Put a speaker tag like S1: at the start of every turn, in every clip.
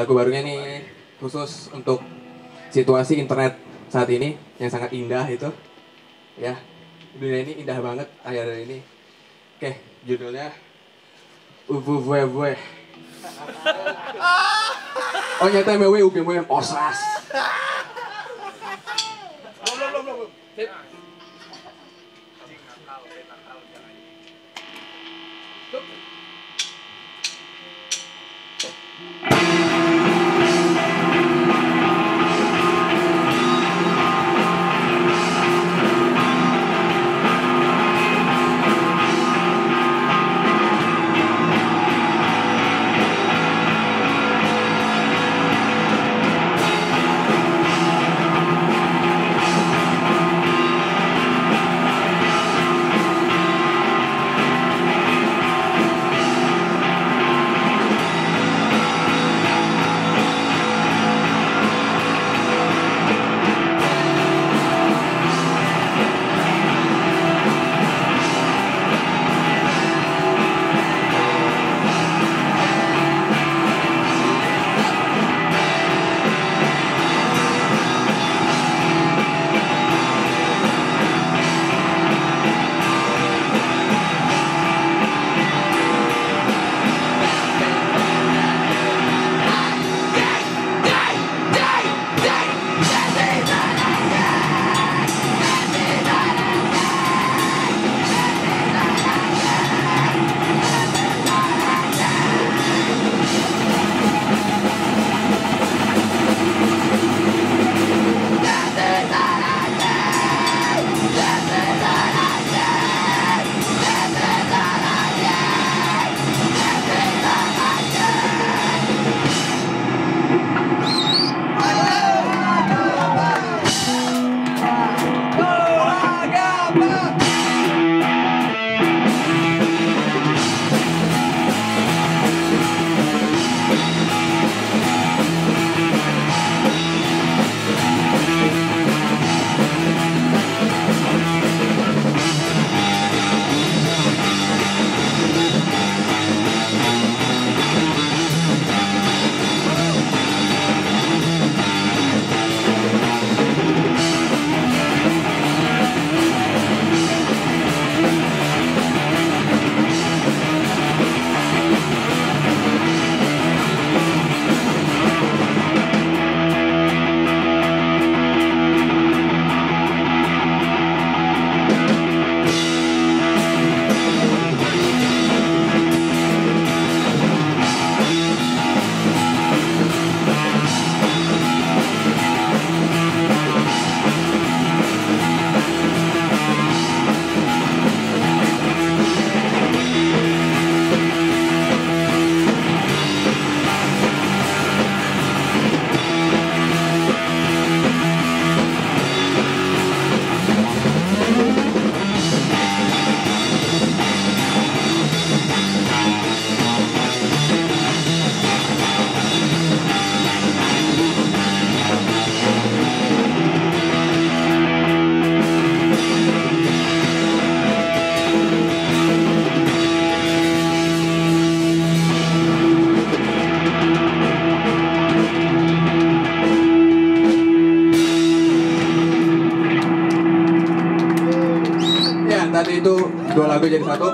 S1: lagu barunya nih khusus untuk situasi internet saat ini yang sangat indah itu. Ya dunia ini indah banget akhir ini. Oke judulnya uvu vue vue oh nyata mewe ubi mewe osas Ya, dua lagu jadi satu.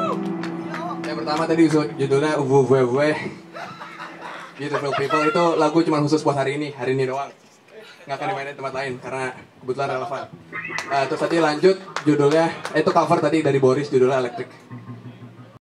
S1: Yang pertama tadi judulnya Vue. Beautiful People itu lagu cuma khusus buat hari ini, hari ini doang. Nggak akan dimainin di tempat lain karena kebetulan relevan. Uh, terus tadi lanjut judulnya, eh, itu cover tadi dari Boris judulnya Electric.